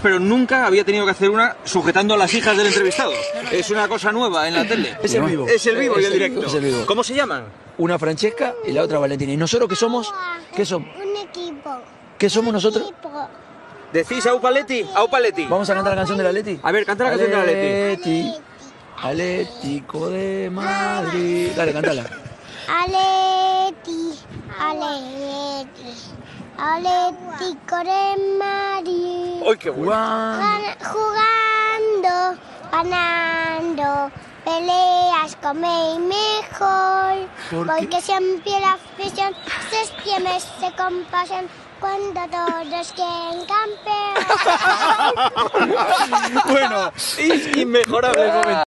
pero nunca había tenido que hacer una sujetando a las hijas del entrevistado. Es una cosa nueva en la tele. Es el vivo. Es el vivo y el directo. Es el vivo. ¿Cómo se llaman? Una Francesca y la otra Valentina. ¿Y nosotros qué somos? ¿Qué somos? Un equipo. ¿Qué somos nosotros? Equipo. ¿Decís Aupaletti? Aupaletti. Vamos a cantar la canción de la Leti. A ver, canta la canción de la Leti. Leti. Atlético de Madrid. Dale, cantala. Aleti, Aleti, Atlético de Madrid. ¡Ay, qué bueno! Jugando, ganando, peleas come y mejor. ¿Por qué? Porque siempre la afición se extiende, se compasan cuando todos quieren campeón. Bueno, es inmejorable momento.